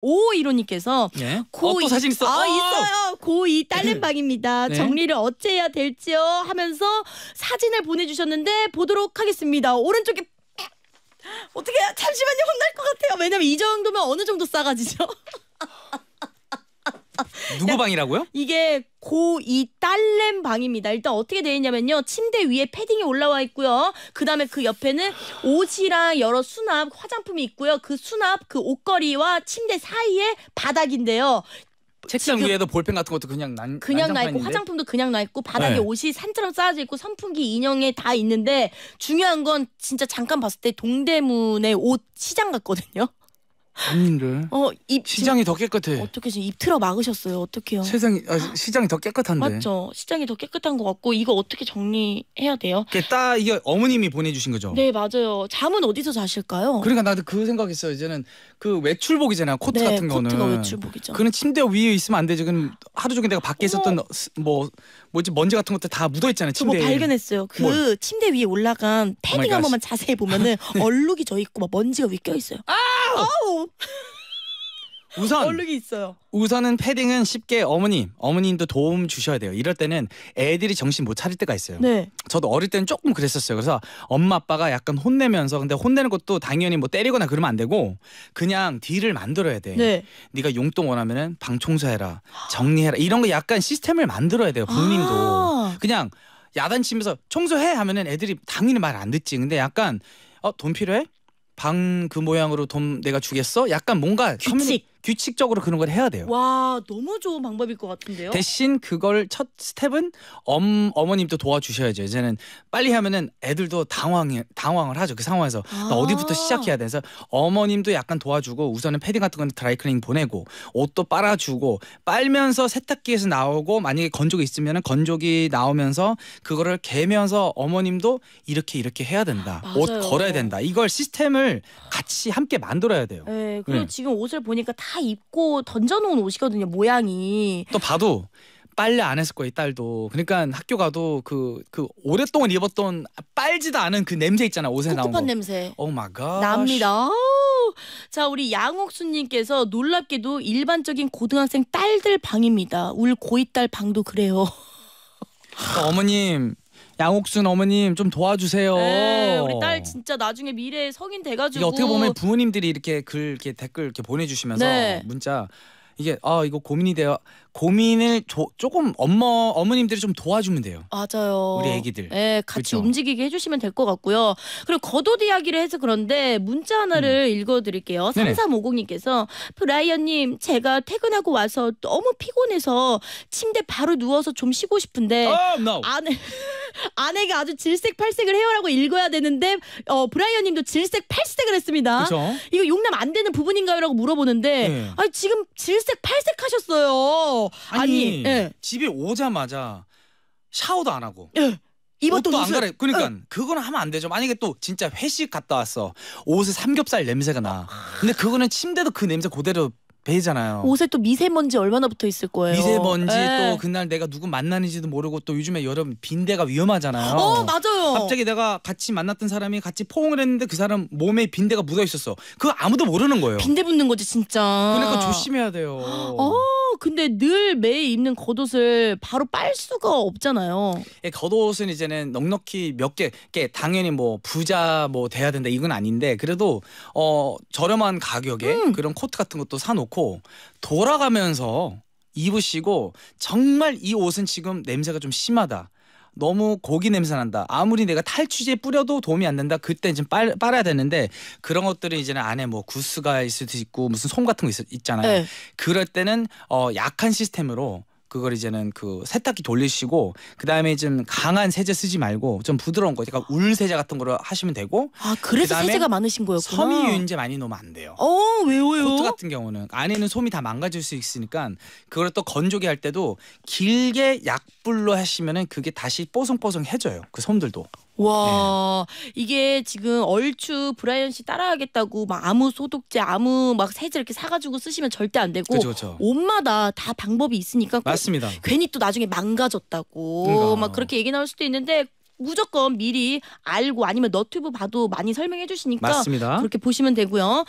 오이로님께서 예. 고 어, 또 사진 있어. 아 어! 있어요. 고2 딸램방입니다. 네. 정리를 어찌해야 될지요 하면서 사진을 보내주셨는데 보도록 하겠습니다. 오른쪽에 어떻게 잠시만요 혼날 것 같아요. 왜냐면 이 정도면 어느 정도 싸가지죠. 누구 방이라고요? 이게 고2 딸램 방입니다. 일단 어떻게 되어 있냐면요. 침대 위에 패딩이 올라와 있고요. 그 다음에 그 옆에는 옷이랑 여러 수납, 화장품이 있고요. 그 수납, 그 옷걸이와 침대 사이에 바닥인데요. 책상 위에도 볼펜 같은 것도 그냥 난 그냥 나 있고? 화장품도 그냥 나 있고 바닥에 네. 옷이 산처럼 쌓여져 있고 선풍기 인형에 다 있는데 중요한 건 진짜 잠깐 봤을 때 동대문의 옷 시장 같거든요. 아닌데. 어 입 시장이 더 깨끗해. 어떻게 지금 입 틀어 막으셨어요? 어떻게요? 세상이 아, 시장이 더 깨끗한데. 맞죠. 시장이 더 깨끗한 것 같고 이거 어떻게 정리해야 돼요? 이게 딱 이게 어머님이 보내주신 거죠. 네 맞아요. 잠은 어디서 자실까요? 그러니까 나도 그 생각했어요. 이제는 그 외출복이잖아요. 코트 네, 같은 거는. 코트가 외출복이죠. 그는 침대 위에 있으면 안 되지. 그는 하루 종일 내가 밖에 있었던 스- 뭐 뭐지 먼지 같은 것들 다 묻어 있잖아요. 저뭐 침대에. 발견했어요. 그 뭘? 침대 위에 올라간 패딩 한. 번만 자세히 보면은 얼룩이 져 있고 막 먼지가 위껴 있어요. 아우 우선 얼룩이 있어요. 우선은 패딩은 쉽게 어머님, 어머님도 도움 주셔야 돼요. 이럴 때는 애들이 정신 못 차릴 때가 있어요. 네. 저도 어릴 때는 조금 그랬었어요. 그래서 엄마 아빠가 약간 혼내면서 근데 혼내는 것도 당연히 뭐 때리거나 그러면 안 되고 그냥 딜을 만들어야 돼. 네. 네가 용돈 원하면은 방 청소해라, 정리해라 이런 거 약간 시스템을 만들어야 돼요. 부모님도 아. 그냥 야단치면서 청소해 하면은 애들이 당연히 말 안 듣지. 근데 약간 어 돈 필요해? 방 그 모양으로 돈 내가 주겠어? 약간 뭔가 규칙. 규칙적으로 그런 걸 해야 돼요. 와 너무 좋은 방법일 것 같은데요. 대신 그걸 첫 스텝은 엄 어머님도 도와주셔야죠. 이제는 빨리 하면은 애들도 당황 당황을 하죠. 그 상황에서 나 아. 어디부터 시작해야 돼서 어머님도 약간 도와주고 우선은 패딩 같은 거는 드라이클닝 보내고 옷도 빨아주고 빨면서 세탁기에서 나오고 만약에 건조기 있으면은 건조기 나오면서 그거를 개면서 어머님도 이렇게 이렇게 해야 된다. 옷 맞아요. 걸어야 된다. 이걸 시스템을 같이 함께 만들어야 돼요. 네, 그리고 네. 지금 옷을 보니까 다 입고 던져놓은 옷이거든요. 모양이. 또 봐도 빨래 안 했을 거예요 이 딸도 그러니까 학교 가도 그 그 오랫동안 입었던 빨지도 않은 그 냄새 있잖아 옷에 나온 거 꿉꿉한 냄새. oh my god 납니다. 자, 우리 양옥수님께서 놀랍게도 일반적인 고등학생 딸들 방입니다. 울 고2 딸 방도 그래요. 또 어머님 양옥순 어머님 좀 도와주세요 네, 우리 딸 진짜 나중에 미래에 성인 돼가지고 이게 어떻게 보면 부모님들이 이렇게 글 이렇게 댓글 이렇게 보내주시면서 네. 문자 이게 아 이거 고민이 돼요 고민을 조, 조금 엄마 어머님들이 좀 도와주면 돼요 맞아요. 우리 애기들. 네, 같이 그쵸? 움직이게 해주시면 될 것 같고요. 그리고 겉옷 이야기를 해서 그런데 문자 하나를 읽어드릴게요. 음. 네네. 3350님께서 브라이언님 제가 퇴근하고 와서 너무 피곤해서 침대 바로 누워서 좀 쉬고 싶은데 oh no 아내 아내가 아주 질색 팔색을 해요라고 읽어야 되는데 어 브라이언님도 질색 팔색을 했습니다. 그렇죠 이거 용납 안 되는 부분인가요라고 물어보는데 네. 아니 지금 질색 팔색 하셨어요. 아니, 예. 집에 오자마자 샤워도 안 하고 예. 입었던 옷도 안 갈아. 그러니까 그거는 하면 안 되죠. 만약에 또 진짜 회식 갔다 왔어. 옷에 삼겹살 냄새가 나. 근데 그거는 침대도 그 냄새 그대로 배잖아요. 옷에 또 미세먼지 얼마나 붙어 있을 거예요. 미세먼지 예. 또 그날 내가 누구 만나는지도 모르고 또 요즘에 여름 빈대가 위험하잖아요. 어 맞아요. 갑자기 내가 같이 만났던 사람이 같이 포옹을 했는데 그 사람 몸에 빈대가 묻어 있었어. 그거 아무도 모르는 거예요. 빈대 붙는 거지 진짜. 그러니까 조심해야 돼요. 어 근데 늘 매일 입는 겉옷을 바로 빨 수가 없잖아요. 예, 겉옷은 이제는 넉넉히 몇 개, 게 당연히 뭐 부자 뭐 돼야 된다 이건 아닌데 그래도 어 저렴한 가격에 음. 그런 코트 같은 것도 사놓고 돌아가면서 입으시고 정말 이 옷은 지금 냄새가 좀 심하다. 너무 고기 냄새 난다. 아무리 내가 탈취제 뿌려도 도움이 안 된다. 그때 좀 빨, 빨아야 되는데 그런 것들은 이제는 안에 뭐 구스가 있을 수도 있고 무슨 솜 같은 거 있, 있잖아요. 네. 그럴 때는 어 약한 시스템으로 그걸 이제는 그 세탁기 돌리시고 그 다음에 좀 강한 세제 쓰지 말고 좀 부드러운 거, 그러니까 울 세제 같은 거로 하시면 되고 아 그래서 그다음에 세제가 많으신 거였구나. 섬유유연제 많이 넣으면 안 돼요. 어 왜요 왜요? 코트 같은 경우는 안에는 솜이 다 망가질 수 있으니까 그걸 또 건조기 할 때도 길게 약불로 하시면은 그게 다시 뽀송뽀송해져요. 그 솜들도. 와 네. 이게 지금 얼추 브라이언 씨 따라하겠다고 막 아무 소독제 아무 막 세제 이렇게 사가지고 쓰시면 절대 안 되고 그렇죠, 그렇죠. 옷마다 다 방법이 있으니까 꼭 맞습니다. 괜히 또 나중에 망가졌다고 그러니까. 막 그렇게 얘기 나올 수도 있는데 무조건 미리 알고 아니면 너튜브 봐도 많이 설명해 주시니까 맞습니다. 그렇게 보시면 되고요.